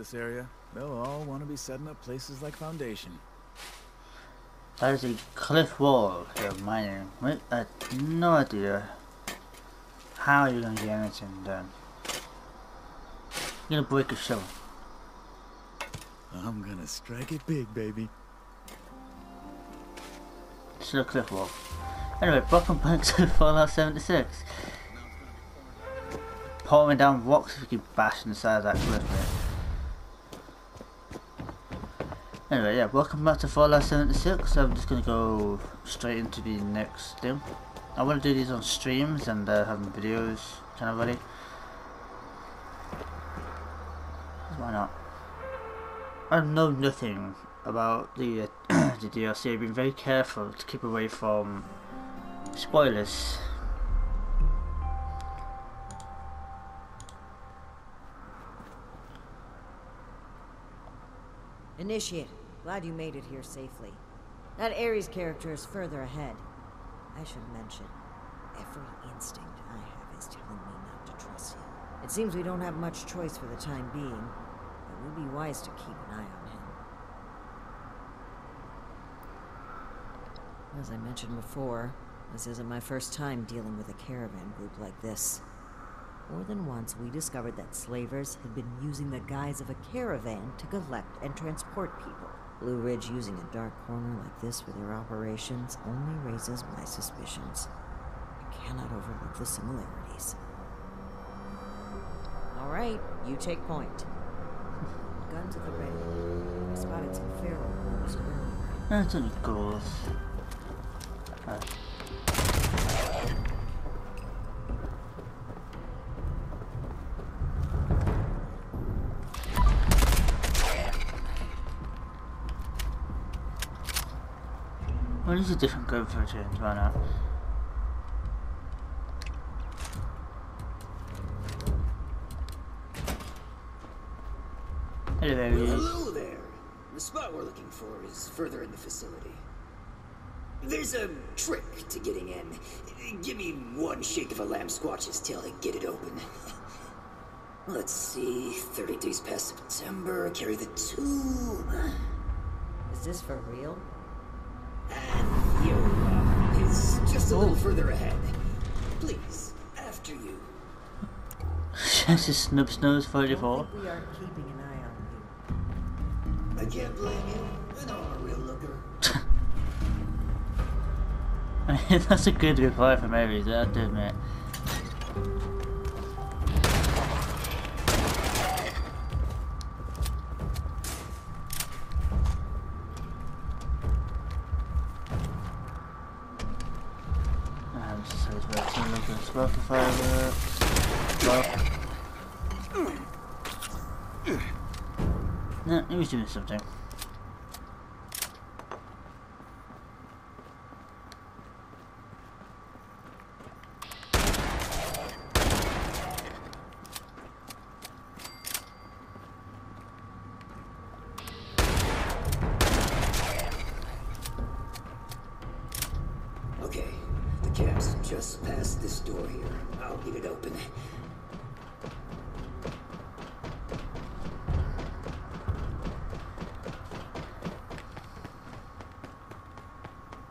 this area, they'll all want to be setting up places like Foundation. That is a cliff wall here mining. Wait, I have no idea how you're gonna get anything done. You're gonna break a shovel. I'm gonna strike it big, baby. It's a cliff wall. Anyway, welcome back to Fallout 76. Pouring down rocks if we keep bashing the side of that cliff, mate. Anyway, yeah, welcome back to Fallout 76. I'm just gonna go straight into the next thing. I want to do these on streams and uh, having videos kind of ready. Why not? I know nothing about the uh, the DLC. I've been very careful to keep away from spoilers. Initiate. Glad you made it here safely. That Ares character is further ahead. I should mention, every instinct I have is telling me not to trust him. It seems we don't have much choice for the time being, but would be wise to keep an eye on him. As I mentioned before, this isn't my first time dealing with a caravan group like this. More than once, we discovered that slavers had been using the guise of a caravan to collect and transport people. Blue Ridge using a dark corner like this for their operations only raises my suspicions. I cannot overlook the similarities. All right, you take point. Guns at the ready. I spotted some feral earlier. That's a goals. What is a different gun for a change? Why not? Hello there, Well, hello there. The spot we're looking for is further in the facility. There's a trick to getting in. Give me one shake of a lamb squatch's tail to get it open. Let's see, 30 days past September, carry the two. Is this for real? And Yola uh, is just a little further ahead. Please, after you. This is Snubs Nose 44. we are keeping an eye on you. I can't blame you. I know I'm a real looker. I mean, that's a good reply from Ares, I have to admit. Um, this is how it's worked. So look at smoke firework. Well. No, he was doing something. Okay, the cab's just past this door here. I'll get it open.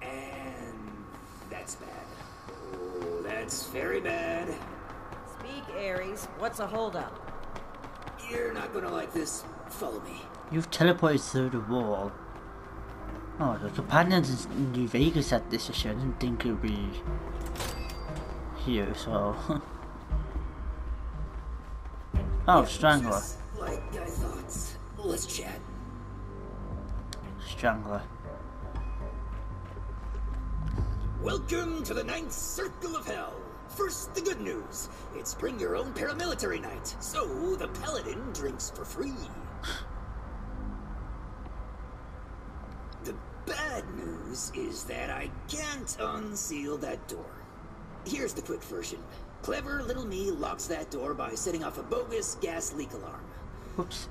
And that's bad. Oh, that's very bad. Speak, Ares. What's a holdup? You're not gonna like this. Follow me. You've teleported through the wall. Oh, the companions in New Vegas had this issue. I didn't think it would be here, so. oh, Strangler. Like I thought. Let's chat. Strangler. Welcome to the Ninth Circle of Hell. First, the good news. It's bring your own paramilitary night, so the paladin drinks for free. The bad news is that I can't unseal that door. Here's the quick version. Clever little me locks that door by setting off a bogus gas leak alarm. Whoops.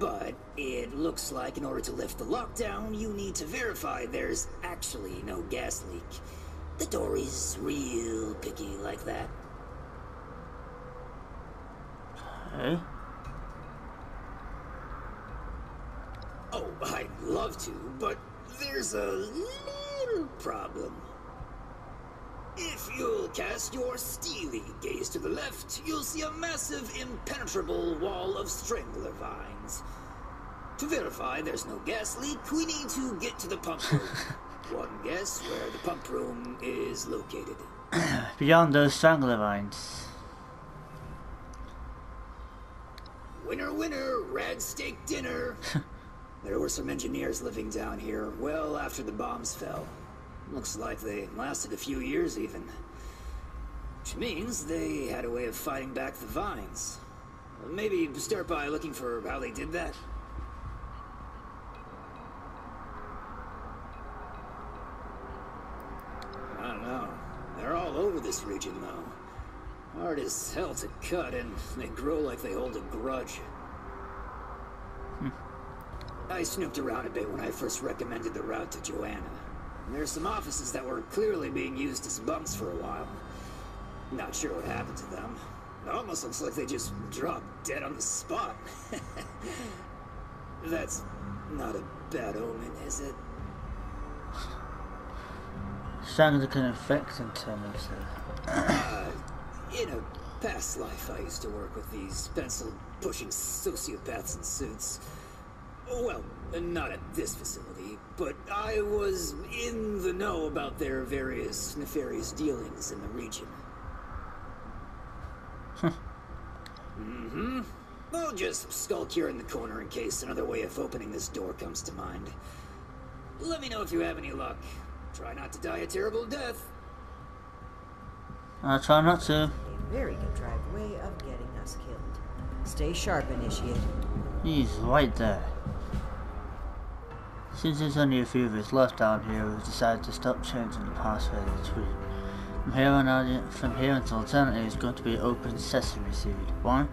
But it looks like in order to lift the lockdown, you need to verify there's actually no gas leak. The door is real picky like that. Okay. Oh, love to, but there's a little problem. If you'll cast your steely gaze to the left, you'll see a massive, impenetrable wall of strangler vines. To verify there's no gas leak, we need to get to the pump room. One guess where the pump room is located. Beyond those strangler vines. Winner, winner, red steak dinner. there were some engineers living down here well after the bombs fell. Looks like they lasted a few years even. Which means they had a way of fighting back the vines. Maybe start by looking for how they did that. I don't know. They're all over this region, though. Hard as hell to cut, and they grow like they hold a grudge. Hmm. I snooped around a bit when I first recommended the route to Joanna. There's some offices that were clearly being used as bunks for a while. Not sure what happened to them. It almost looks like they just dropped dead on the spot. That's not a bad omen, is it? Strangler can affect in terms of. Uh, in a past life, I used to work with these pencil-pushing sociopaths in suits. Well, not at this facility, but I was in the know about their various nefarious dealings in the region. mm-hmm. I'll just skulk here in the corner in case another way of opening this door comes to mind. Let me know if you have any luck. Try not to die a terrible death. I try not to. A very contrived way of getting us killed. Stay sharp, Initiate. He's right there. Since there's only a few of us left down here, we've decided to stop changing the password between. From here on out, from here until eternity is going to be open sesame seed. Why?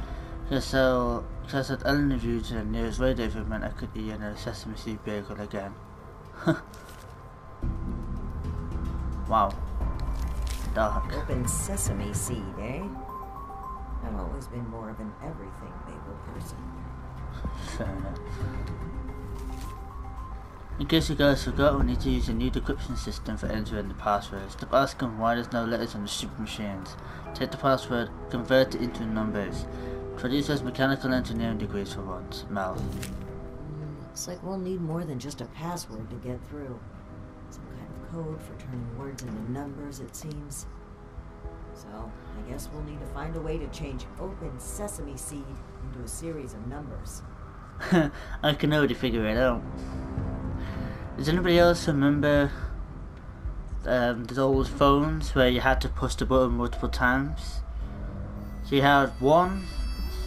Because so, because I had Ellen view to the nearest radio meant I could eat in a sesame seed bagel again. wow. Dark. Open sesame seed, eh? I've always been more of an everything bagel person. Fair enough. In case you guys forgot, we need to use a new decryption system for entering the password. Stop asking why there's no letters on the stupid machines. Take the password, convert it into numbers. Produce those mechanical engineering degrees for once. Mal. Looks like we'll need more than just a password to get through. Code for turning words into numbers, it seems. So, I guess we'll need to find a way to change open sesame seed into a series of numbers. I can already figure it out. Does anybody else remember um, those old phones where you had to push the button multiple times? So you had one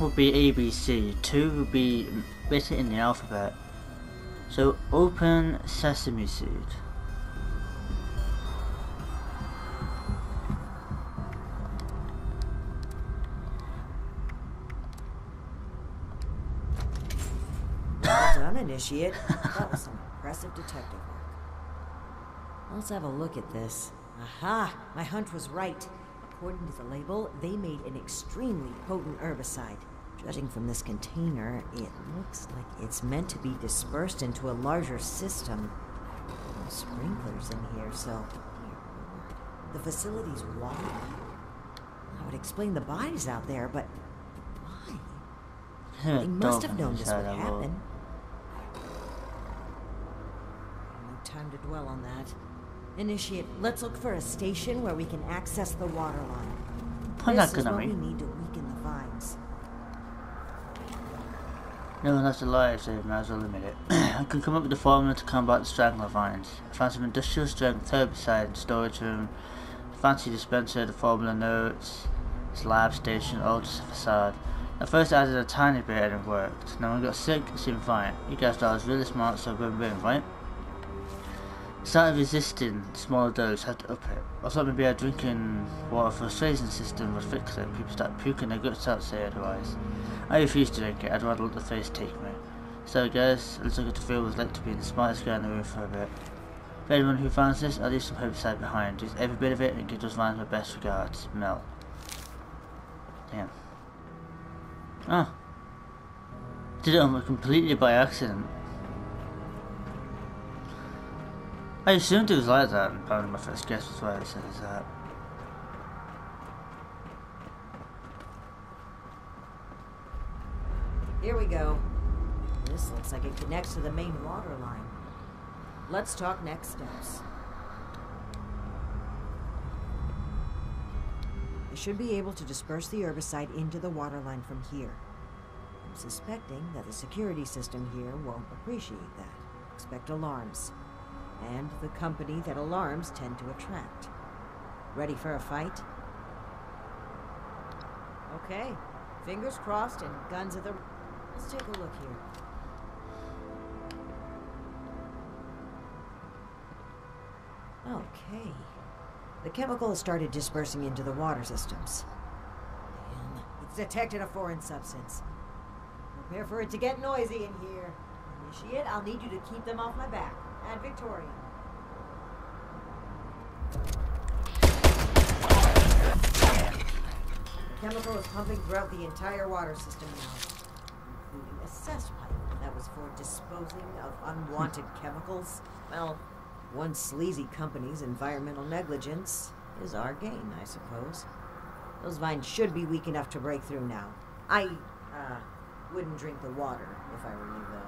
would be ABC, two would be written in the alphabet. So open sesame seed. Well done, Initiate. That was some impressive detective work. Let's have a look at this. Aha! My hunch was right. According to the label, they made an extremely potent herbicide. Judging from this container, it looks like it's meant to be dispersed into a larger system. No sprinklers in here, so... The facility's water. I would explain the bodies out there, but why? They must have known this would happen. No time to dwell on that. Initiate, let's look for a station where we can access the water line. This is what we need to weaken the vines. No that's a lie, so you might as well admit it. I can come up with a formula to combat the strangler vines. I found some industrial strength herbicide storage room, fancy dispenser, the formula notes, this lab station, all just a facade. At first I added a tiny bit and it worked. Now I got sick, it seemed fine. You guys thought I was really smart, so boom boom, right? Started resisting smaller dose, had to up it. I thought maybe our drinking water filtration system would fix it. People start puking their guts out, say otherwise. I refused to drink it, I'd rather let the face take me. So guys, let's look at the field was like to be the smartest guy in the room for a bit. For anyone who finds this, I'll leave some herbicide behind. Use every bit of it and give those vines my best regards. Mel. Damn. Oh. Did it almost completely by accident. I assumed it was like that, and probably my first guess was why it says that. Here we go. This looks like it connects to the main water line. Let's talk next steps. I should be able to disperse the herbicide into the water line from here. I'm suspecting that the security system here won't appreciate that. Expect alarms. And the company that alarms tend to attract. Ready for a fight? Okay. Fingers crossed and guns at the... Let's take a look here. Okay. The chemical has started dispersing into the water systems. And it's detected a foreign substance. Prepare for it to get noisy in here. Initiate, I'll need you to keep them off my back. And Victoria. The chemical is pumping throughout the entire water system now, including a cess pipe that was for disposing of unwanted chemicals. Well, one sleazy company's environmental negligence is our gain, I suppose. Those vines should be weak enough to break through now. I, uh, wouldn't drink the water if I were you, though.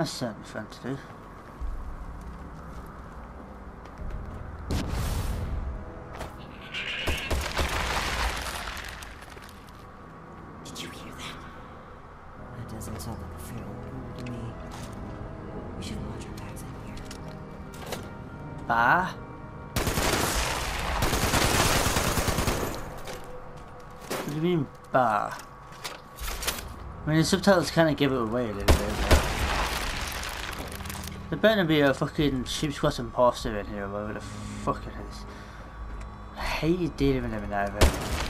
That's certainly fun to do. Mean. I mean, the subtitles kind of give it away a little bit. There better be a fucking sheepsquatch imposter in here, whatever the fuck it is. I hate dealing with them in that.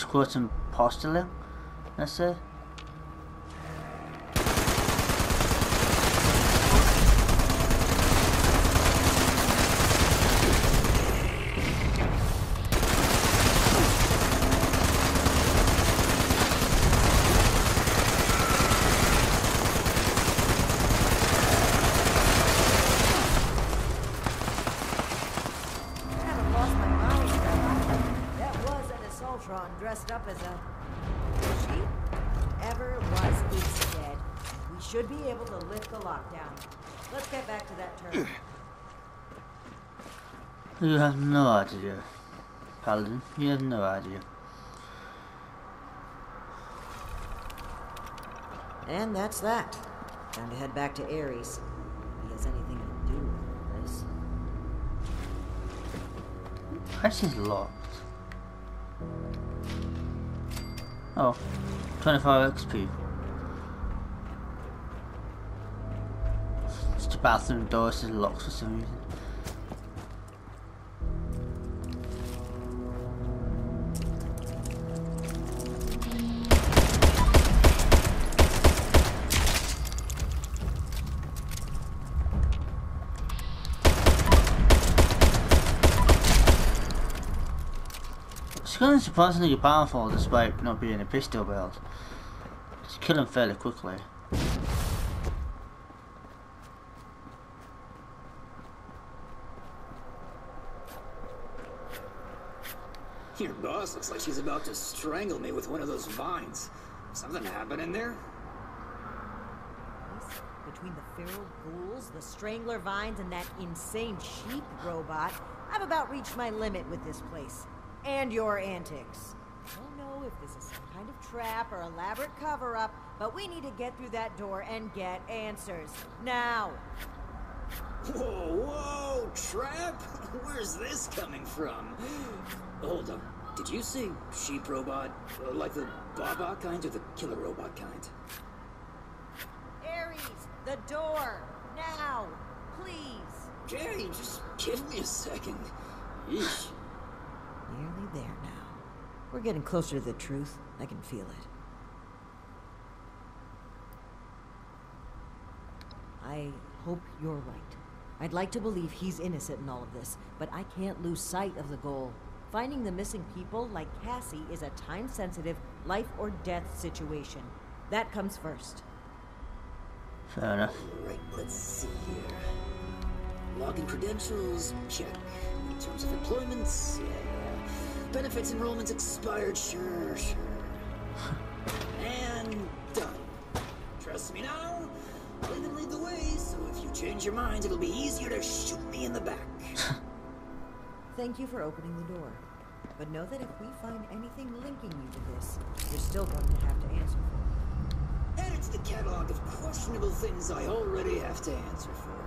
Sheepsquatch imposter, let's say. I haven't lost my mind, Grandma. That was an Assaultron dressed up as a sheep. Ever was is dead. We should be able to lift the lockdown. Let's get back to that turn. You have no idea. Paladin, you have no idea. and that's that. Time to head back to Ares. If he has anything to do with this. This is locked. Oh, 25 XP. Just the bathroom door is locked for some reason. Surprisingly powerful despite not being a pistol build. Just kill him fairly quickly. Your boss looks like she's about to strangle me with one of those vines. Something happened in there? Between the feral ghouls, the strangler vines, and that insane sheep robot, I've about reached my limit with this place. And your antics. I don't know if this is some kind of trap or elaborate cover up, but we need to get through that door and get answers. Now! Whoa, whoa, trap? Where's this coming from? Hold on. Did you say sheep robot? Uh, like the Baba kind or the killer robot kind? Ares, the door! Now! Please! Jerry, just give me a second. Yeesh. Nearly there now. We're getting closer to the truth. I can feel it. I hope you're right. I'd like to believe he's innocent in all of this, but I can't lose sight of the goal. Finding the missing people, like Cassie, is a time sensitive, life or death situation. That comes first. Fair enough. Right, let's see here. Login credentials, check. In terms of employments, yeah, yeah. Benefits enrollments expired, sure, sure. and done. Trust me now? I can lead the way, so if you change your mind, it'll be easier to shoot me in the back. Thank you for opening the door. But know that if we find anything linking you to this, you're still going to have to answer for it. Add it to the catalog of questionable things I already have to answer for.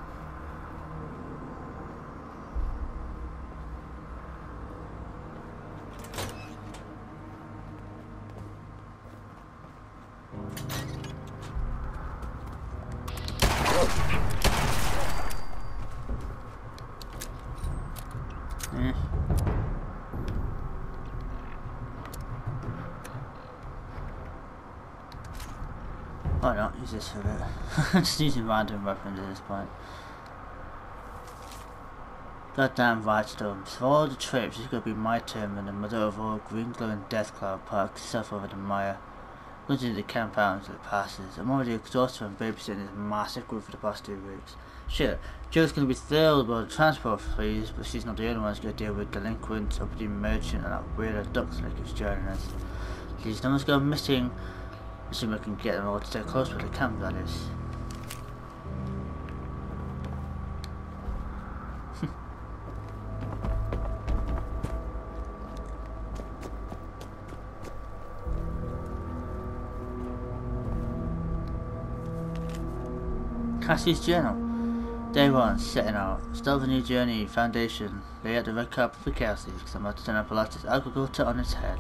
Eh. Why not use this for a bit? Just using random weapons at this point. Goddamn Whitestorms. For all the trips, it's gonna be my turn when the mother of all green glowing death cloud parks itself over the mire. Going to the camp out it passes. I'm already exhausted from babysitting this massive group for the past two weeks. Sure, Joe's gonna be thrilled about the transport fees, but she's not the only one who's gonna deal with delinquents, uppity merchant, and that weirdo duck slick who's joining us. No one's gone missing. Assume I can get them all to stay close to the camp, that is. Cassie's journal. Day one, setting out. Start the new journey, foundation. Lay out the red carpet for Cassie, because I'm about to turn Appalachia's agriculture on its head.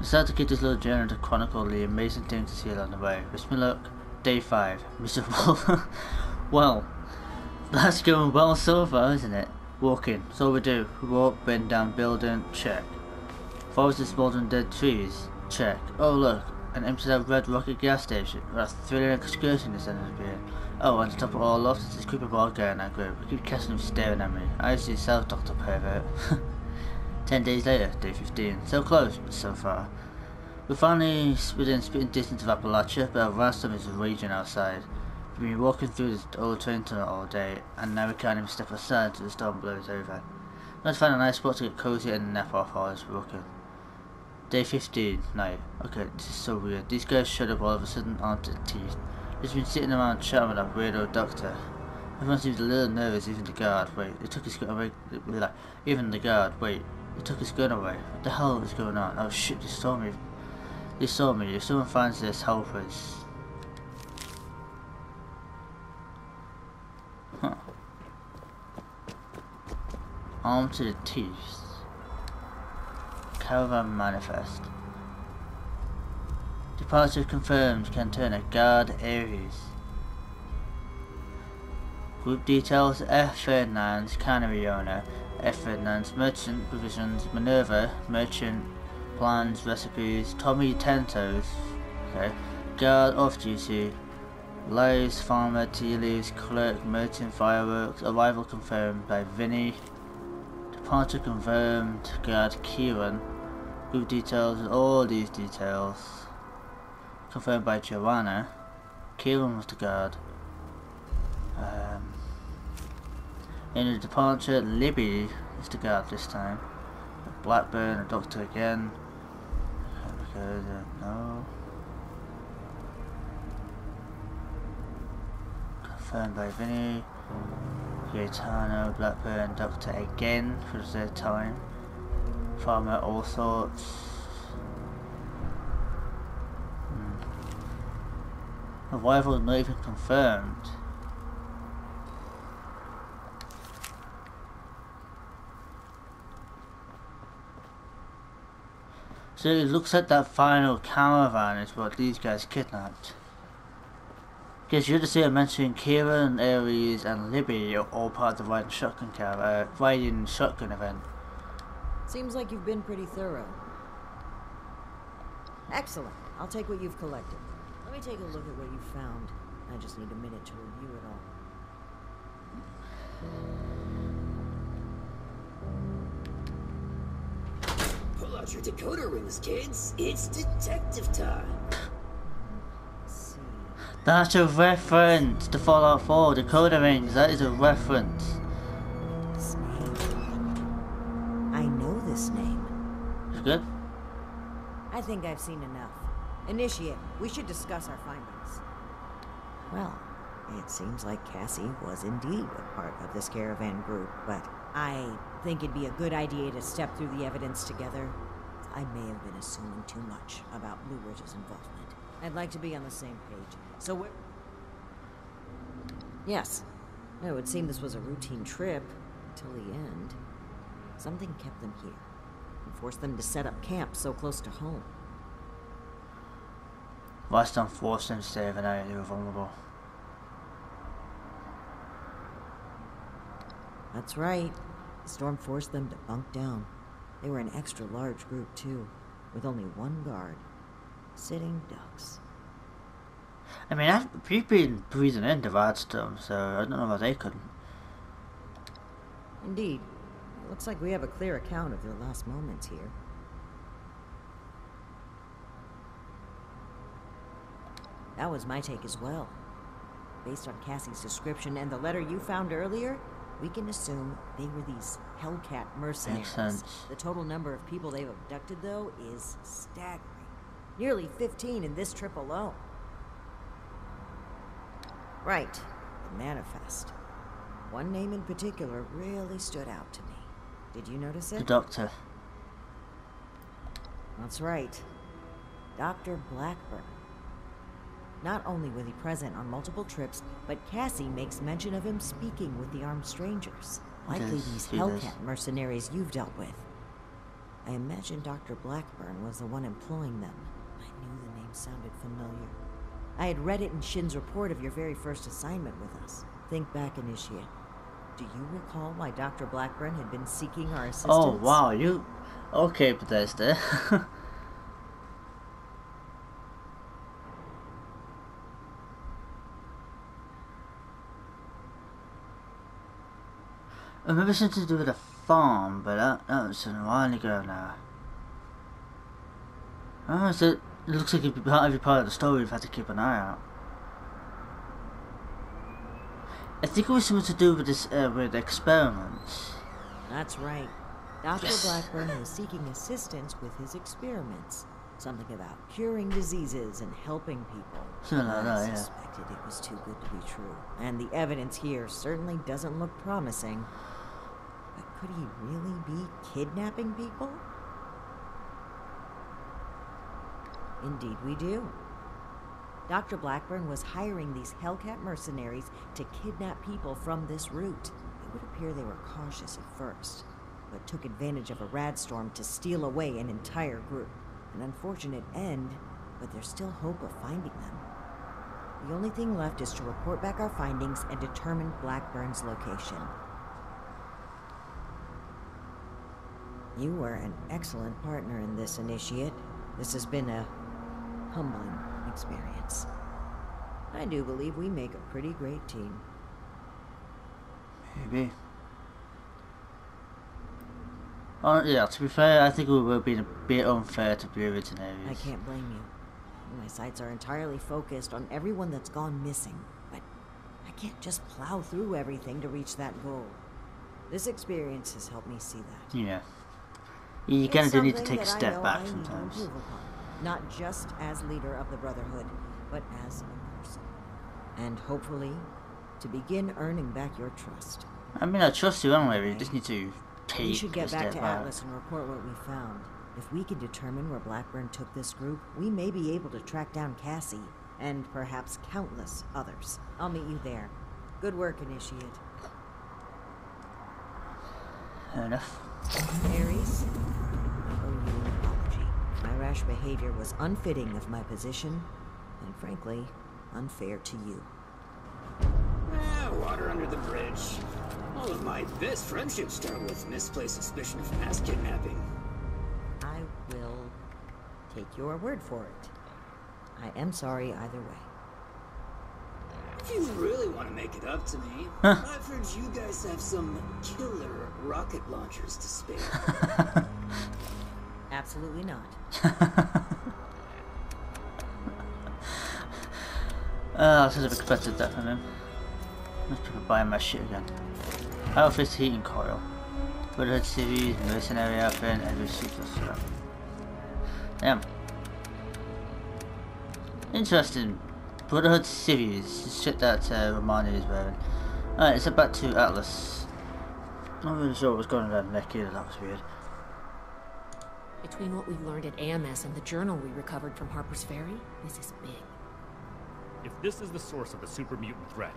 Decide to keep this little journal to chronicle the amazing things to see along the way. Wish me luck. Day five, miserable. well, that's going well so far, isn't it? Walking, that's all we do. Walk, bend down building, check. Forest of smoldering dead trees, check. Oh look, an out red rocket gas station. What a thrilling excursion this ended up. Oh, and to top it all off, there's this creepy ball guy in that group. I keep catching him staring at me. I see yourself, Dr. Pervert. Ten days later, day 15. So close, but so far. We're finally within spitting distance of Appalachia, but our ransom is raging outside. We've been walking through this old train tunnel all day, and now we can't even step aside until the storm blows over. Let's find a nice spot to get cozy and nap off while it's walking. Day 15, night. Okay, this is so weird. These guys showed up all of a sudden onto teeth. He's been sitting around chatting with that weirdo doctor. Everyone seems a little nervous, even the guard. Wait, they took his gun away. Even the guard. Wait, they took his gun away. What the hell is going on? Oh shit, they saw me. They saw me. If someone finds this, help us. Huh. Armed to the teeth. Caravan manifest. Departure confirmed. Cantona. Guard Ares. Group details F. Ferdinand's cannery owner. F. Ferdinand's merchant provisions. Minerva. Merchant. Plans. Recipes. Tommy Tentos. Okay. Guard off duty. Lowe's farmer. Tea leaves. Clerk. Merchant fireworks. Arrival confirmed by Vinny. Departure confirmed. Guard Kieran. Group details. All these details confirmed by Joanna. Kieran was the guard. Um, in his departure, Libby is the guard this time. Blackburn, a doctor again. Because, uh, no. Confirmed by Vinny. Gaetano, Blackburn, Doctor again for the third time. Farmer, all sorts. Hmm. Arrival not even confirmed. So it looks like that final caravan is what these guys kidnapped. Because you just see I mentioned Kieran, Ares and Libby are all part of the riding shotgun car, uh, riding shotgun event. Seems like you've been pretty thorough. Excellent. I'll take what you've collected. Let me take a look at what you found. I just need a minute to review it all. Pull out your decoder rings, kids. It's detective time. That's a reference to Fallout 4, the Coda Rings, that is a reference. This name. I know this name. It's good? I think I've seen enough. Initiate, we should discuss our findings. Well, it seems like Cassie was indeed a part of this caravan group, but I think it'd be a good idea to step through the evidence together. I may have been assuming too much about Blue Ridge's involvement. I'd like to be on the same page. So what? Yes. No, it would seem this was a routine trip till the end. Something kept them here and forced them to set up camp so close to home. Ruston forced them to stay overnight, they were vulnerable. That's right. The storm forced them to bunk down. They were an extra large group, too, with only one guard. Sitting ducks. I mean, I've, we've been breathing in the Radstorm, so I don't know why they couldn't. Indeed. It looks like we have a clear account of their last moments here. That was my take as well. Based on Cassie's description and the letter you found earlier, we can assume they were these Hellcat mercenaries. The total number of people they've abducted, though, is staggering. Nearly 15 in this trip alone. Right, the manifest. One name in particular really stood out to me. Did you notice it? The? Doctor. That's right. Dr. Blackburn. Not only was he present on multiple trips, but Cassie makes mention of him speaking with the armed strangers. Likely Does these he does. Hellcat mercenaries you've dealt with. I imagine Dr. Blackburn was the one employing them. I knew the name sounded familiar. I had read it in Shin's report of your very first assignment with us. Think back, Initiate. Do you recall why Dr. Blackburn had been seeking our oh, assistance? Oh, wow, you. Okay, Bethesda. I remember something to do with a farm, but that, that was a while ago now. Oh, so it looks like it'd be part, every part of the story we've had to keep an eye out. I think it was something to do with this, uh, with experiments. That's right. Dr. Yes. Blackburn was seeking assistance with his experiments. Something about curing diseases and helping people. Something like I that, yeah. suspected it was too good to be true. And the evidence here certainly doesn't look promising. Could he really be kidnapping people? Indeed, we do. Dr. Blackburn was hiring these Hellcat mercenaries to kidnap people from this route. It would appear they were cautious at first, but took advantage of a radstorm to steal away an entire group. An unfortunate end, but there's still hope of finding them. The only thing left is to report back our findings and determine Blackburn's location. You were an excellent partner in this, Initiate. This has been a humbling experience. I do believe we make a pretty great team. Maybe. Oh, yeah, to be fair, I think we were being a bit unfair to the originaries. I can't blame you. My sights are entirely focused on everyone that's gone missing, but I can't just plow through everything to reach that goal. This experience has helped me see that. Yeah. You kind of do need to take a step back I need to sometimes. upon. Not just as leader of the Brotherhood, but as a person. And hopefully, to begin earning back your trust. I mean, I trust you anyway, we just need to take We should get back to back. Atlas and report what we found. If we can determine where Blackburn took this group, we may be able to track down Cassie and perhaps countless others. I'll meet you there. Good work, Initiate. Fair enough. Ares, rash behavior was unfitting of my position, and frankly, unfair to you. Ah, water under the bridge. All of my best friendships start with misplaced suspicion of mass kidnapping. I will take your word for it. I am sorry either way. If you really want to make it up to me, Huh. I've heard you guys have some killer rocket launchers to spare. Absolutely not. Oh, I should have expected that from him. Be buying my shit again. Outfit heating coil. Brotherhood series, mercenary outfit, and every super stuff. Damn. Interesting. Brotherhood series. Shit that uh, Rahmani is wearing. Alright, it's back to Atlas. I'm Not really sure what was going on either, that was weird. Between what we've learned at AMS and the journal we recovered from Harper's Ferry, this is big. If this is the source of the super mutant threat,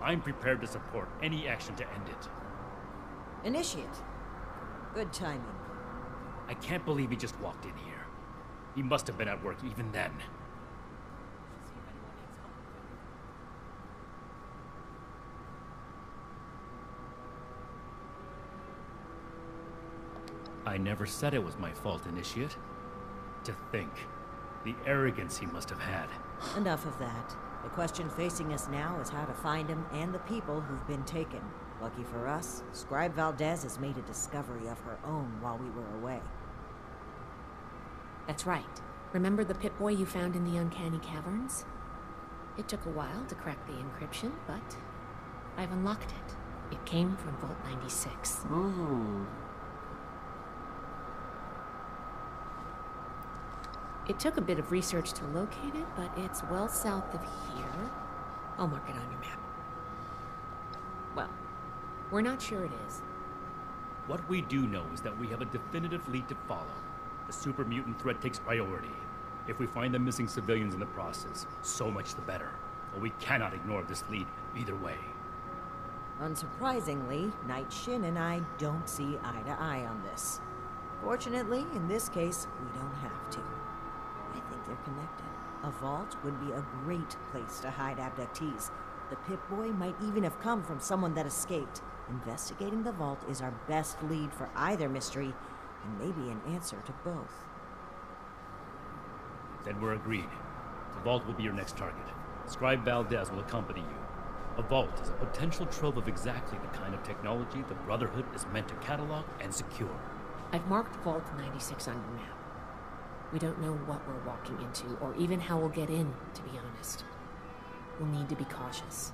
I'm prepared to support any action to end it. Initiate. Good timing. I can't believe he just walked in here. He must have been at work even then. I never said it was my fault, Initiate. To think. The arrogance he must have had. Enough of that. The question facing us now is how to find him and the people who've been taken. Lucky for us, Scribe Valdez has made a discovery of her own while we were away. That's right. Remember the Pip Boy you found in the Uncanny Caverns? It took a while to crack the encryption, but I've unlocked it. It came from Vault 96. Ooh. It took a bit of research to locate it, but it's well south of here. I'll mark it on your map. Well, we're not sure it is. What we do know is that we have a definitive lead to follow. The super mutant threat takes priority. If we find the missing civilians in the process, so much the better. But we cannot ignore this lead either way. Unsurprisingly, Knight Shin and I don't see eye to eye on this. Fortunately, in this case, we don't have to. I think they're connected. A vault would be a great place to hide abductees. The Pip Boy might even have come from someone that escaped. Investigating the vault is our best lead for either mystery, and maybe an answer to both. Then we're agreed. The vault will be your next target. Scribe Valdez will accompany you. A vault is a potential trove of exactly the kind of technology the Brotherhood is meant to catalog and secure. I've marked Vault 96 on your map. We don't know what we're walking into, or even how we'll get in, to be honest. We'll need to be cautious.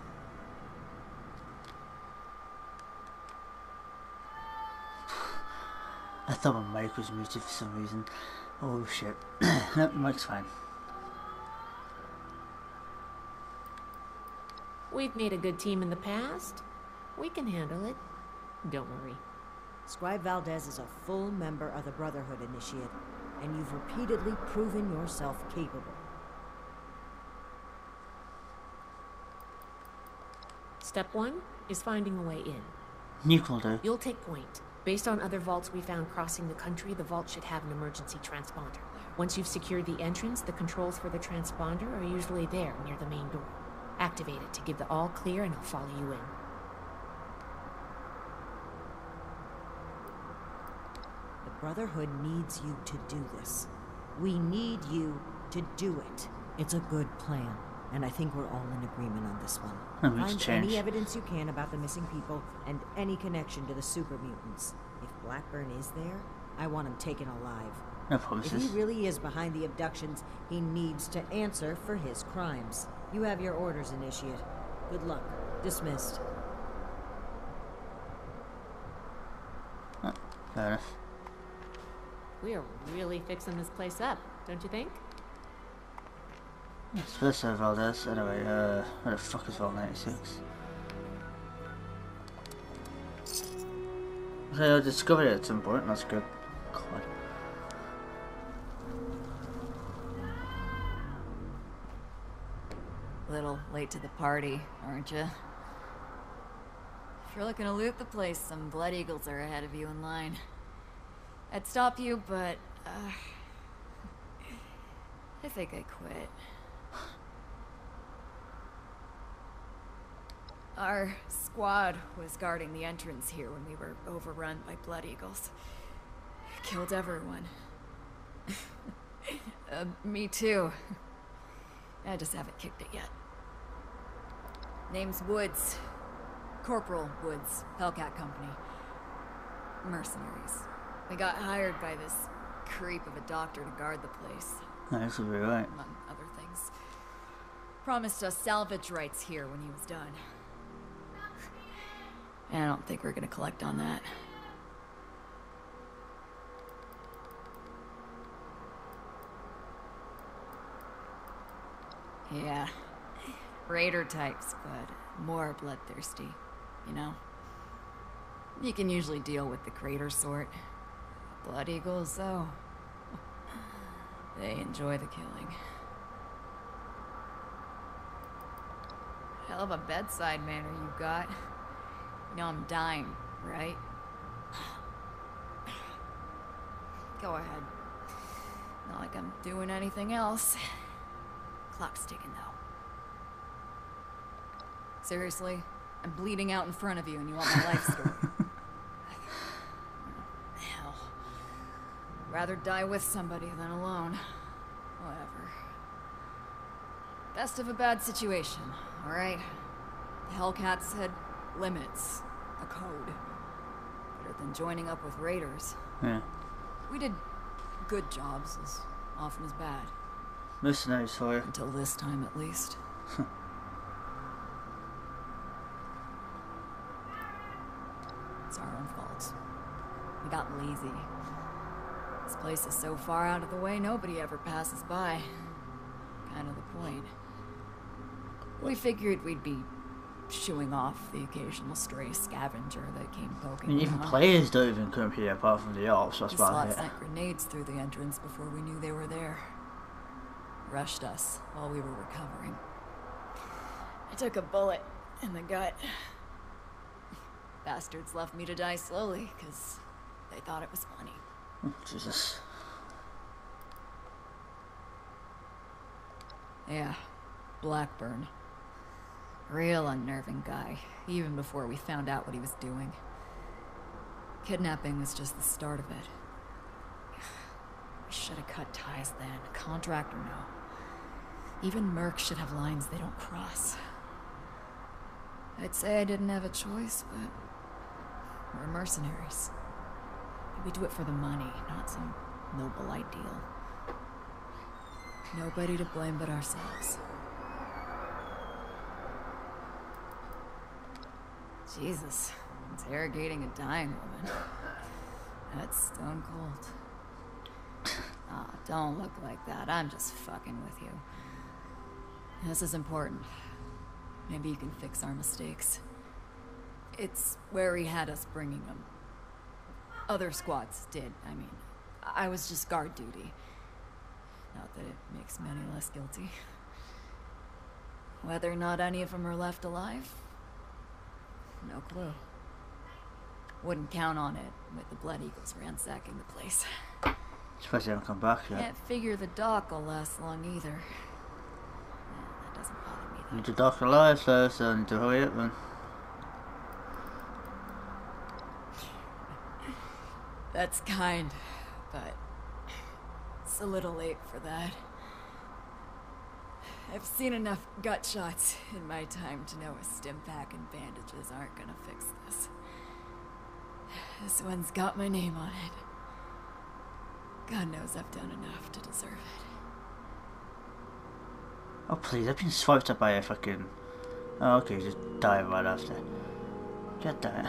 I thought my mic was muted for some reason. Oh shit. no, mic's fine. We've made a good team in the past. We can handle it. Don't worry. Scribe Valdez is a full member of the Brotherhood Initiate, and you've repeatedly proven yourself capable. Step one is finding a way in. Nuke will. You'll take point. Based on other vaults we found crossing the country, the vault should have an emergency transponder. Once you've secured the entrance, the controls for the transponder are usually there near the main door. Activate it to give the all clear and I'll follow you in. Brotherhood needs you to do this. We need you to do it. It's a good plan, and I think we're all in agreement on this one. Find change. any evidence you can about the missing people and any connection to the super mutants. If Blackburn is there, I want him taken alive. If he really is behind the abductions, he needs to answer for his crimes. You have your orders, Initiate. Good luck. Dismissed. Oh, fair enough. We are really fixing this place up, don't you think? It's first of Valdez. Anyway, uh, where the fuck is Vault 96? Okay, I discovered it at some point, that's good. God. Little late to the party, aren't you? If you're looking to loot the place, some Blood Eagles are ahead of you in line. I'd stop you, but, uh... I think I quit. Our squad was guarding the entrance here when we were overrun by Blood Eagles. Killed everyone. uh, me too. I just haven't kicked it yet. Name's Woods. Corporal Woods, Hellcat Company. Mercenaries. We got hired by this creep of a doctor to guard the place, That's be right. among other things. Promised us salvage rights here when he was done. And I don't think we're gonna collect on that. Yeah. Raider types, but more bloodthirsty, you know? You can usually deal with the crater sort. Blood Eagles, though. They enjoy the killing. Hell of a bedside manner you got. You know I'm dying, right? Go ahead. Not like I'm doing anything else. Clock's ticking, though. Seriously? I'm bleeding out in front of you and you want my life story. Hell. Rather die with somebody than alone. Whatever. Best of a bad situation, alright? The Hellcats had limits, a code. Better than joining up with raiders. Yeah. We did good jobs as often as bad. Mercenaries for you. Until this time, at least. it's our own fault. We got lazy. Place is so far out of the way, nobody ever passes by. Kind of the point. We figured we'd be shooing off the occasional stray scavenger that came poking mean, even players don't even come here apart from the ops. That's The about slot it. sent grenades through the entrance before we knew they were there. Rushed us while we were recovering. I took a bullet in the gut. Bastards left me to die slowly because they thought it was funny. Oh, Jesus. Yeah, Blackburn. Real unnerving guy, even before we found out what he was doing. Kidnapping was just the start of it. We should have cut ties then, contract or no. Even Merc should have lines they don't cross. I'd say I didn't have a choice, but we're mercenaries. We do it for the money, not some noble ideal. Nobody to blame but ourselves. Jesus, interrogating a dying woman. That's stone cold. Ah, don't look like that. I'm just fucking with you. This is important. Maybe you can fix our mistakes. It's where he had us bringing them. Other squads did, I mean. I was just guard duty. Not that it makes me any less guilty. Whether or not any of them are left alive, no clue. Wouldn't count on it with the Blood Eagles ransacking the place. Surprised they haven't come back yet. Can't figure the dock will last long either. That doesn't bother me though. Need to dock alive, so so I need to hurry up then. That's kind, but it's a little late for that. I've seen enough gut shots in my time to know a Stimpak and bandages aren't gonna fix this. This one's got my name on it. God knows I've done enough to deserve it. Oh please, I've been swiped up by a fucking... Oh okay, just die right after. God damn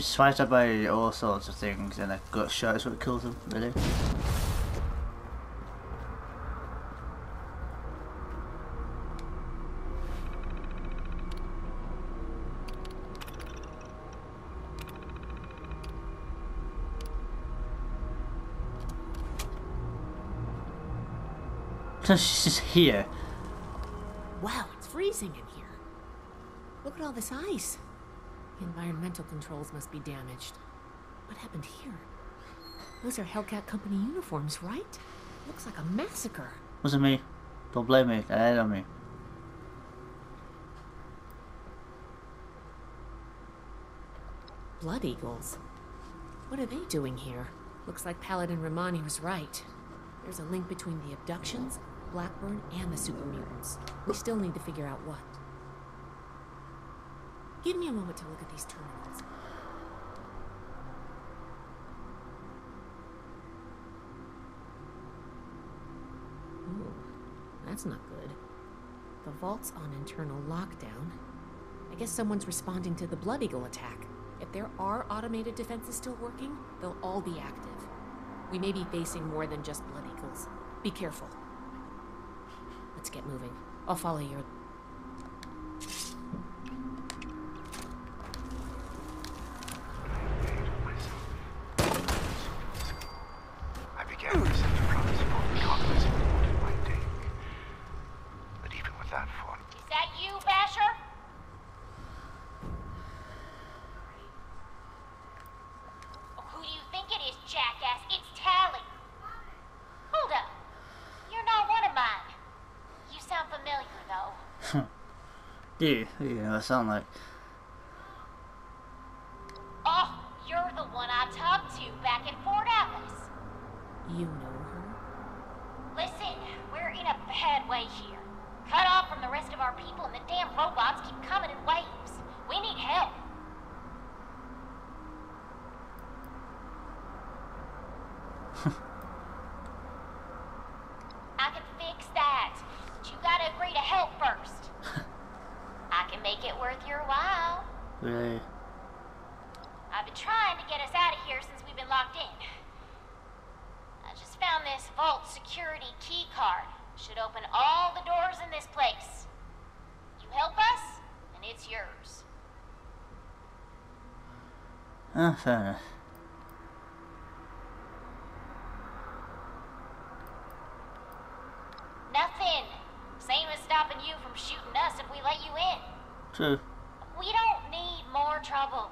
swiped up by all sorts of things and a gut shot is what kills them, really. She's just here. Wow, it's freezing in here. Look at all this ice. Environmental controls must be damaged. What happened here? Those are Hellcat Company uniforms, right? Looks like a massacre. Wasn't me. Don't blame me. That ain't on me. Blood Eagles? What are they doing here? Looks like Paladin Rahmani was right. There's a link between the abductions, Blackburn, and the super mutants. We still need to figure out what. Give me a moment to look at these terminals. Ooh, that's not good. The vault's on internal lockdown. I guess someone's responding to the Blood Eagle attack. If there are automated defenses still working, they'll all be active. We may be facing more than just Blood Eagles. Be careful. Let's get moving. I'll follow your... I began this enterprise for the confidence in my day. But even with that fought, Is that you, Basher? Oh, who do you think it is, jackass? It's Tally. Hold up. You're not one of mine. You sound familiar, though. Yeah, yeah, I sound like. Oh, you're the one I talked to back in Fort Atlas. You know her? Listen, we're in a bad way here. Cut off from the rest of our people, and the damn robots keep coming in waves. We need help. I can fix that, but you gotta agree to help first. I can make it worth your while. Really? I've been trying to get us out of here since we've been locked in. I just found this vault security key card. Should open all the doors in this place. You help us, and it's yours. Ah, fair enough. Nothing. Same as stopping you from shooting us if we let you in. True. We don't need more trouble.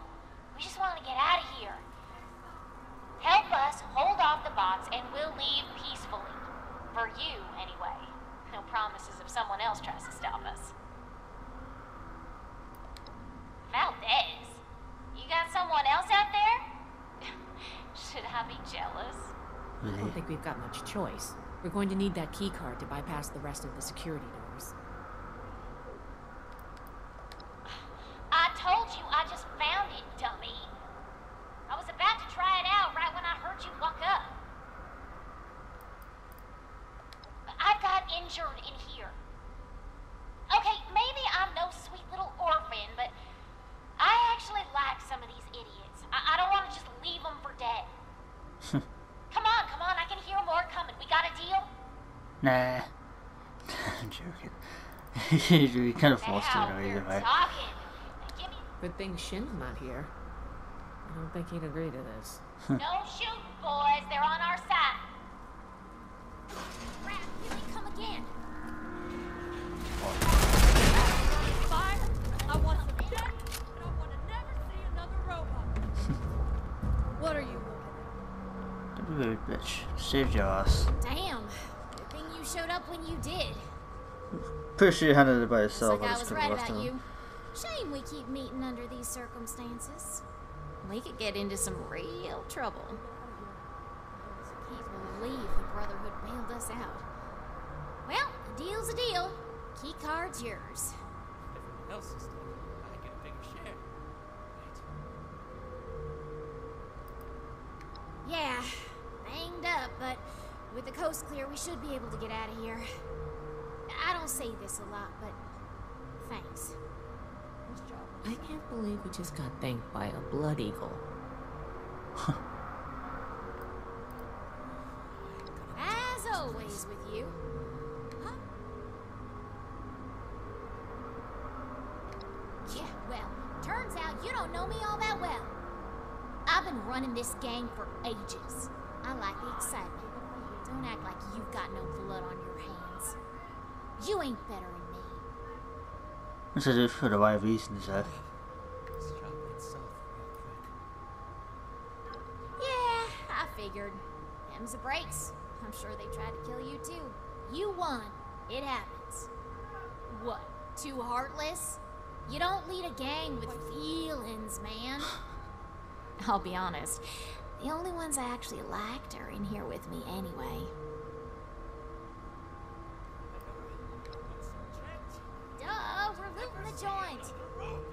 We just want to get out of here. Help us hold off the bots and we'll leave peacefully. For you, anyway. No promises if someone else tries to stop us. Valdez, you got someone else out there? Should I be jealous? I Really? don't think we've got much choice. We're going to need that key card to bypass the rest of the security doors. I told you I just found it, dummy. I was about to try it out right when I heard you walk up. I got injured in here. Okay, maybe I'm no sweet little orphan, but I actually like some of these idiots. I, I don't want to just leave them for dead. come on, come on, I can hear more coming. We got a deal? Nah. I'm joking. You kind of forced it now though, either way. talking. Now give me Good thing Shin's not here. I don't think he'd agree to this. No shooting, Pretty sure you handled it by Looks yourself. like I just was right about you. Shame we keep meeting under these circumstances. We could get into some real trouble. Can't believe the Brotherhood bailed us out. Well, a deal's a deal. Key card's yours. Everyone else's stuff, I get a bigger share. Right? Yeah, banged up, but with the coast clear, we should be able to get out of here. I don't say this a lot, but thanks. Nice. I can't believe we just got thanked by a blood eagle. As always with you. Huh? Yeah, well, turns out you don't know me all that well. I've been running this gang for ages. I like the excitement. Don't act like you've got no blood on your hands. You ain't better than me. This is for the right reasons, though. Let's drop itself real. Yeah, I figured. Them's the breaks. I'm sure they tried to kill you too. You won. It happens. What? Too heartless? You don't lead a gang with feelings, man. I'll be honest. The only ones I actually liked are in here with me anyway. Duh, we're looting the joint.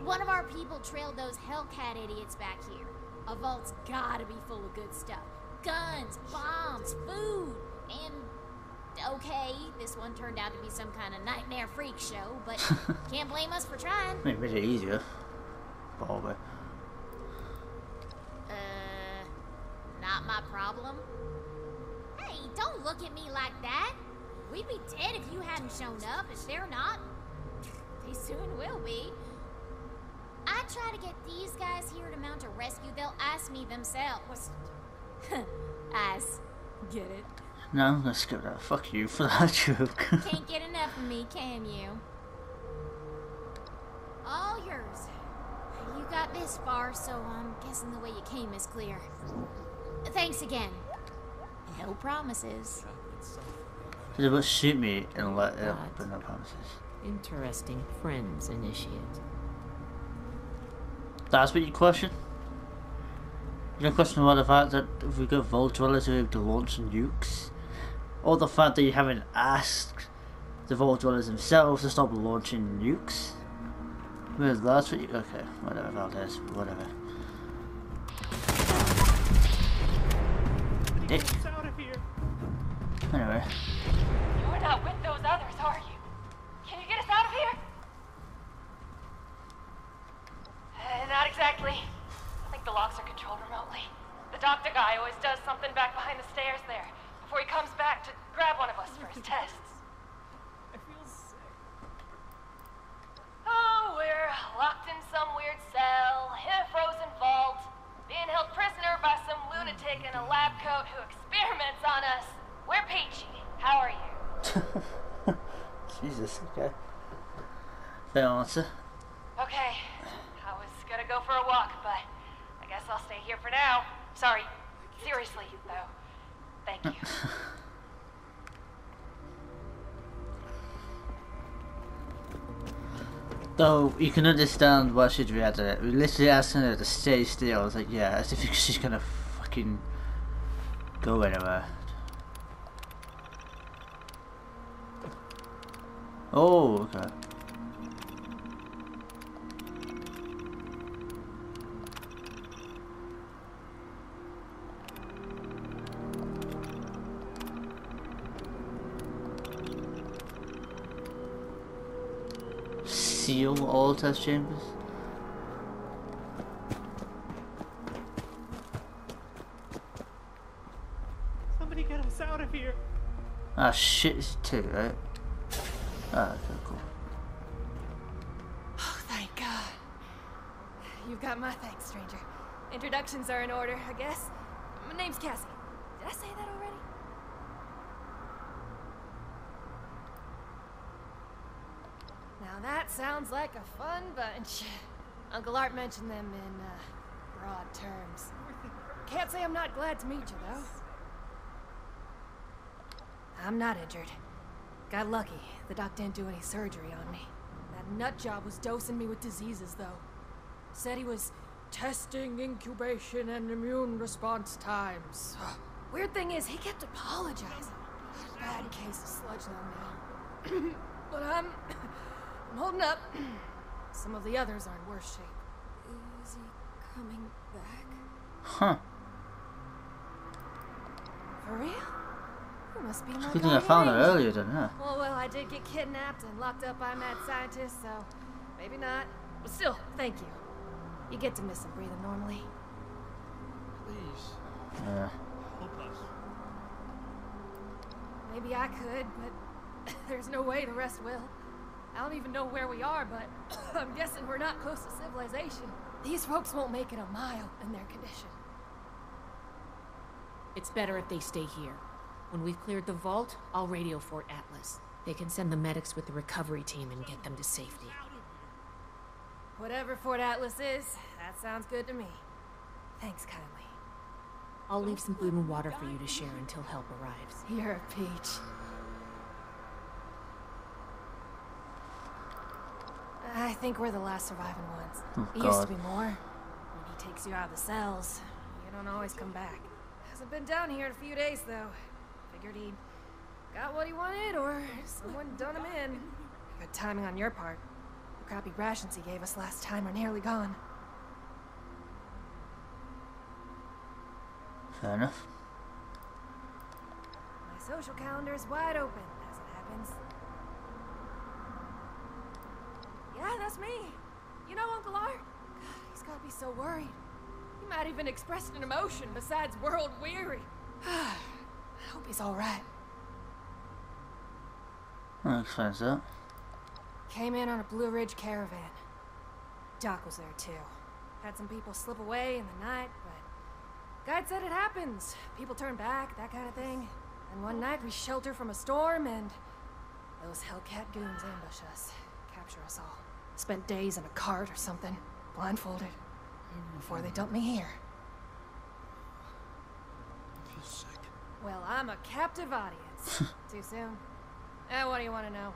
One of our people trailed those Hellcat idiots back here. A vault's gotta be full of good stuff. Guns, bombs, food, and... Okay, this one turned out to be some kind of nightmare freak show, but can't blame us for trying. Make it easier. Probably. Uh, not my problem. Hey, don't look at me like that. We'd be dead if you hadn't shown up, if they're not. They soon will be. I try to get these guys here to mount a rescue, they'll ask me themselves. Ass. Get it? No, let's go to that. Fuck you for that joke. Can't get enough of me, can you? All yours. You got this far, so I'm guessing the way you came is clear. Thanks again. No promises. They will shoot me and let it but no promises. Interesting friends initiate. That's what you question? You don't question about the fact that if we got Vault Dwellers who are able to launch nukes? Or the fact that you haven't asked the Vault Dwellers themselves to stop launching nukes? Well, that's what you. Okay, whatever, Valdez, whatever. Dick. out of here. Anyway. You're not with those others, are you? Can you get us out of here? Uh, not exactly. I think the locks are controlled remotely. The doctor guy always does something back behind the stairs there before he comes back to grab one of us for his tests. I feel sick. Oh, we're locked in some weird cell, in a frozen vault, being held prisoner by some lunatic in a lab coat who experiments on us. We're peachy. How are you? Jesus, okay. Fair answer. Okay, I was gonna go for a walk, but I guess I'll stay here for now. Sorry, seriously, though. Thank you. Though you can understand why she'd react to it. We literally asking her to stay still. I was like, yeah, as if she's gonna fucking go anywhere. Oh, okay. Seal all test chambers? Somebody get us out of here. Ah shit, it's two, right? Ah, okay, cool. Oh, thank God. You've got my thanks, stranger. Introductions are in order, I guess. My name's Cassie. Did I say that already? Now that sounds like a fun bunch. Uncle Art mentioned them in uh, broad terms. Can't say I'm not glad to meet you, though. I'm not injured. Got lucky. The doc didn't do any surgery on me. That nut job was dosing me with diseases, though. Said he was testing incubation and immune response times. Weird thing is, he kept apologizing. Bad case of sludge lung now. but I'm, I'm holding up. Some of the others are in worse shape. Is he coming back? Huh. For real? You must be my Good thing I guy found her anyway. earlier than her. Well, well, I did get kidnapped and locked up by mad scientists, so maybe not. But still, thank you. You get to miss him breathing normally. Please, Yeah. help us. Maybe I could, but there's no way the rest will. I don't even know where we are, but I'm guessing we're not close to civilization. These folks won't make it a mile in their condition. It's better if they stay here. When we've cleared the vault, I'll radio Fort Atlas. They can send the medics with the recovery team and get them to safety. Whatever Fort Atlas is, that sounds good to me. Thanks kindly. I'll leave some food and water for you to share until help arrives. You're a peach. I think we're the last surviving ones. Oh, it used to be more. When he takes you out of the cells, you don't always come back. Hasn't been down here in a few days, though. Figured he got what he wanted, or someone done him in. Good timing on your part. The crappy rations he gave us last time are nearly gone. Fair enough. My social calendar is wide open, as it happens. Yeah, that's me. You know Uncle Art? God, he's gotta be so worried. He might even express an emotion besides world weary. I hope he's alright. That explains that. Came in on a Blue Ridge caravan. Doc was there too. Had some people slip away in the night, but Guide said it happens. People turn back, that kind of thing. And one night we shelter from a storm and those Hellcat goons ambush us, capture us all. Spent days in a cart or something, blindfolded, before they dumped me here. Well, I'm a captive audience. Too soon? Eh, what do you want to know?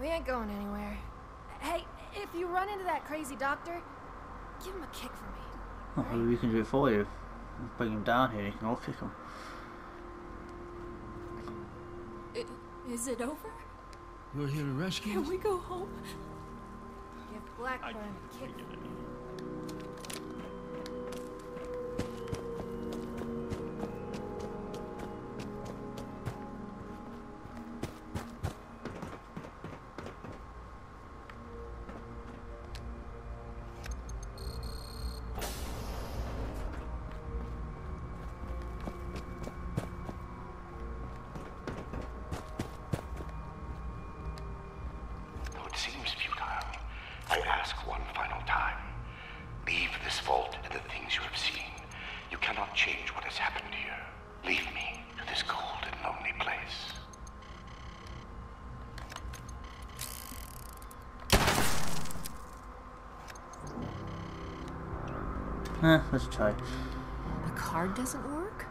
We ain't going anywhere. Hey, if you run into that crazy doctor, give him a kick for me. Well, maybe we can do it for you. Bring him down here and you can all kick him. Is it over? You're here to rescue? Can we go home? Give Blackburn a kick Eh, let's try. The card doesn't work?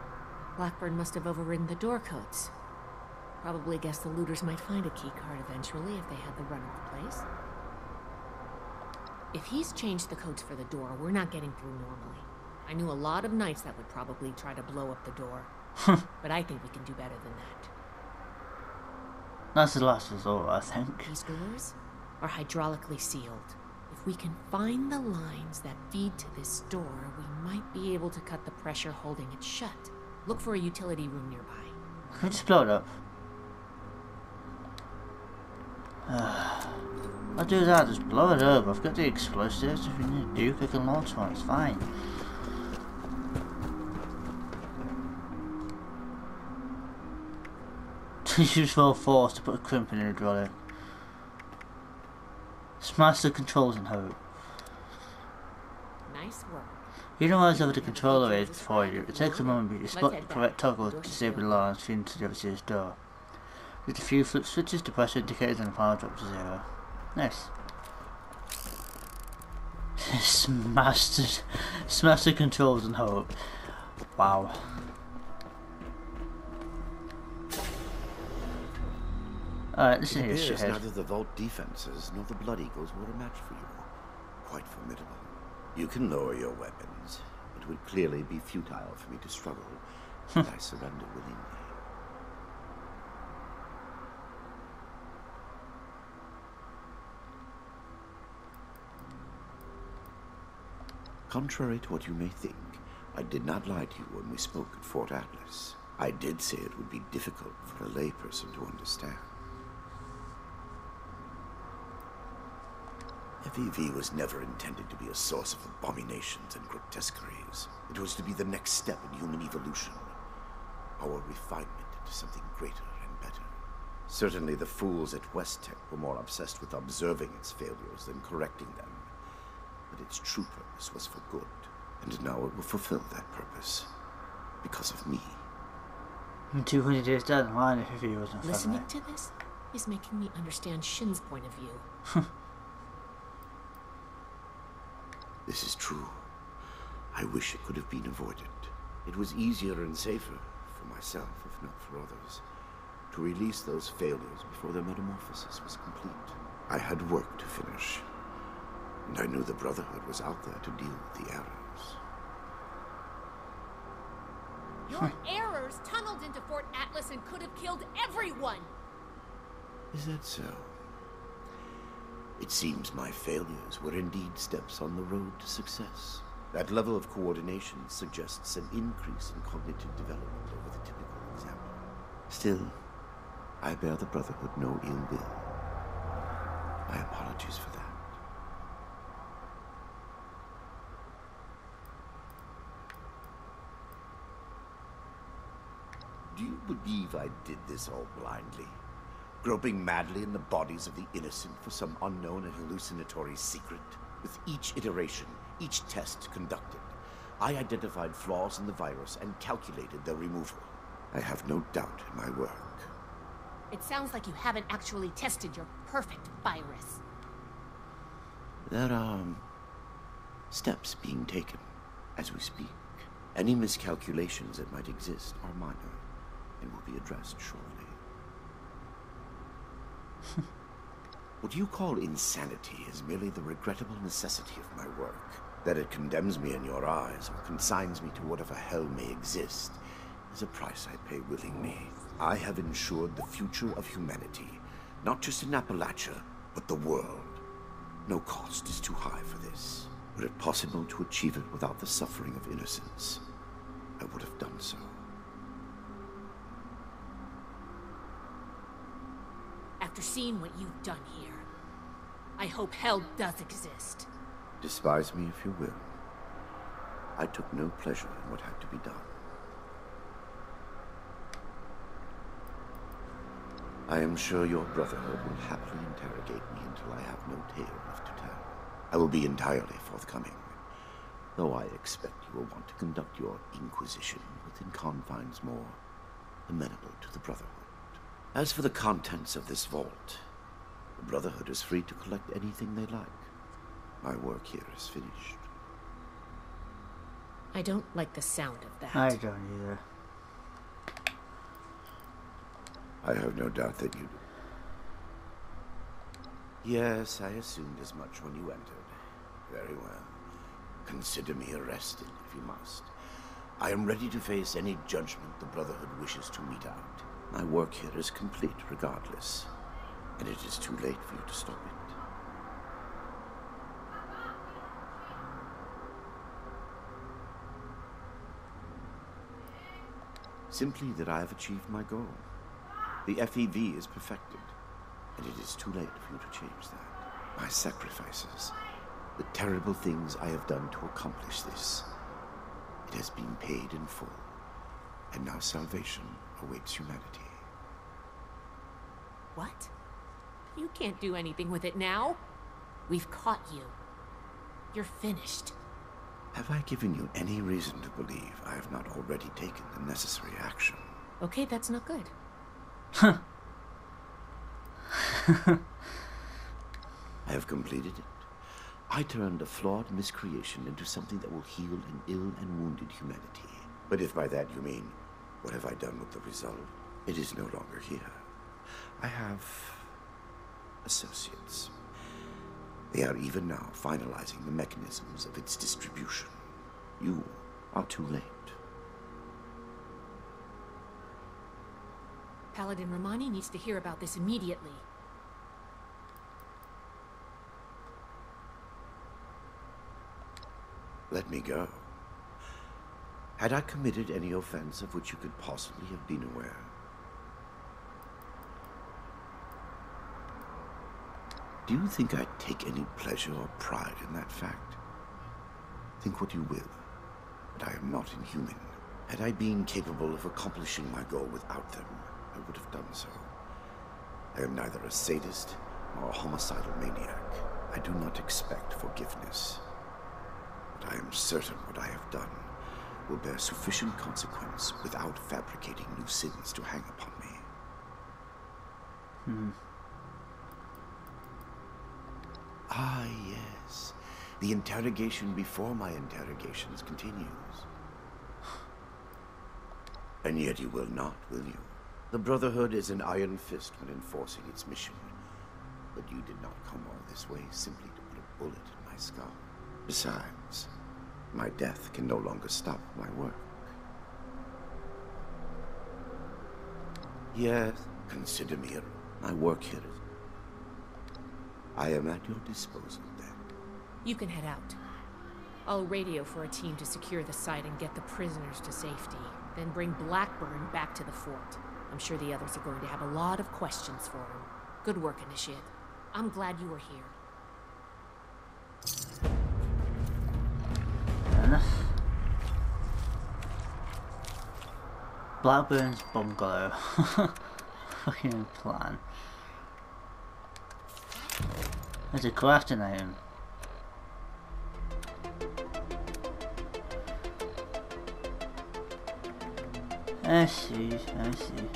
Blackburn must have overridden the door codes. Probably guessed the looters might find a key card eventually if they had the run of the place. If he's changed the codes for the door, we're not getting through normally. I knew a lot of knights that would probably try to blow up the door. but I think we can do better than that. That's the last resort, I think. These doors are hydraulically sealed. If we can find the lines that feed to this door, we might be able to cut the pressure holding it shut. Look for a utility room nearby. We blow it up? Ah, I'll do that, just blow it up. I've got the explosives. If we need to Duke, I can launch one, it's fine. Use full force to put a crimp in a hydraulic. Smash the controls and hope. Nice work. You don't realize over the controller is before you. It takes a moment but you spot the correct toggle to disable the alarms feeding to the overseer's door. With a few flip switches to press indicators and the power drop to zero. Nice. smash the, smash the controls and hope. Wow. Alright, listen It appears shithead. neither the Vault defenses nor the Blood Eagles were a match for you. Quite formidable. You can lower your weapons. It would clearly be futile for me to struggle, and I surrender willingly. Contrary to what you may think, I did not lie to you when we spoke at Fort Atlas. I did say it would be difficult for a layperson to understand. FEV was never intended to be a source of abominations and grotesqueries. It was to be the next step in human evolution. Our refinement into something greater and better. Certainly the fools at West Tek were more obsessed with observing its failures than correcting them. But its true purpose was for good, and now it will fulfill that purpose. Because of me. And 200 years down the line, if he wasn't Listening to this is making me understand Shin's point of view. This is true. I wish it could have been avoided. It was easier and safer for myself, if not for others, to release those failures before their metamorphosis was complete. I had work to finish, and I knew the Brotherhood was out there to deal with the errors. Your errors tunneled into Fort Atlas and could have killed everyone. Is that so? It seems my failures were indeed steps on the road to success. That level of coordination suggests an increase in cognitive development over the typical example. Still, I bear the Brotherhood no ill will. My apologies for that. Do you believe I did this all blindly? Groping madly in the bodies of the innocent for some unknown and hallucinatory secret? With each iteration, each test conducted, I identified flaws in the virus and calculated their removal. I have no doubt in my work. It sounds like you haven't actually tested your perfect virus. There are um, steps being taken as we speak. Any miscalculations that might exist are minor and will be addressed shortly. what you call insanity is merely the regrettable necessity of my work. That it condemns me in your eyes or consigns me to whatever hell may exist is a price I pay willingly. I have ensured the future of humanity, not just in Appalachia, but the world. No cost is too high for this. Were it possible to achieve it without the suffering of innocence, I would have done so. After seeing what you've done here, I hope hell does exist. Despise me if you will. I took no pleasure in what had to be done. I am sure your Brotherhood will happily interrogate me until I have no tale left to tell. I will be entirely forthcoming, though I expect you will want to conduct your Inquisition within confines more amenable to the Brotherhood. As for the contents of this vault, the Brotherhood is free to collect anything they like. My work here is finished. I don't like the sound of that. I don't either. I have no doubt that you do. Yes, I assumed as much when you entered. Very well. Consider me arrested, if you must. I am ready to face any judgment the Brotherhood wishes to mete out. My work here is complete, regardless. And it is too late for you to stop it. Simply that I have achieved my goal. The FEV is perfected, and it is too late for you to change that. My sacrifices, the terrible things I have done to accomplish this, it has been paid in full, and now salvation awaits humanity. What? You can't do anything with it now. We've caught you. You're finished. Have I given you any reason to believe I have not already taken the necessary action? Okay, that's not good. Huh. I have completed it. I turned a flawed miscreation into something that will heal an ill and wounded humanity. But if by that you mean, what have I done with the result? It is no longer here. I have associates. They are even now finalizing the mechanisms of its distribution. You are too late. Paladin Rahmani needs to hear about this immediately. Let me go. Had I committed any offense of which you could possibly have been aware? Do you think I take any pleasure or pride in that fact? Think what you will, but I am not inhuman. Had I been capable of accomplishing my goal without them, I would have done so. I am neither a sadist nor a homicidal maniac. I do not expect forgiveness. But I am certain what I have done will bear sufficient consequence without fabricating new sins to hang upon me. Hmm. Ah, yes. The interrogation before my interrogations continues. And yet you will not, will you? The Brotherhood is an iron fist when enforcing its mission. But you did not come all this way simply to put a bullet in my skull. Besides, my death can no longer stop my work. Yes, consider me a... My work here is... I am at your disposal, then. You can head out. I'll radio for a team to secure the site and get the prisoners to safety. Then bring Blackburn back to the fort. I'm sure the others are going to have a lot of questions for him. Good work, Initiate. I'm glad you were here. Enough. Blackburn's bungalow. Fucking plan. There's a crafting item. I see, I see.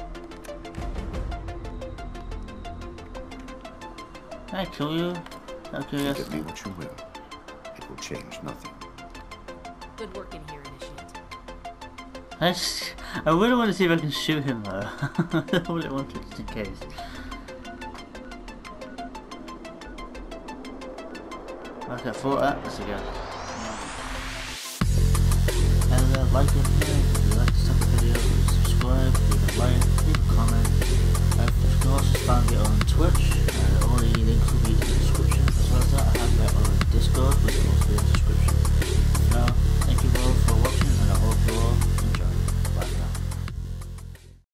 Can I kill you? Out of Give curiosity. me what you will. It will change nothing. Good work in here, initiate. I, just, I really want to see if I can shoot him though. I really want to, just in case. Okay, four hours ago. And uh, like this video if you like this type of video, subscribe, leave a like, leave a comment. Uh, you can also find it on Twitch, and all the links will be in the description. As well as that, I have that on Discord, which will also be in the description. Now, cool.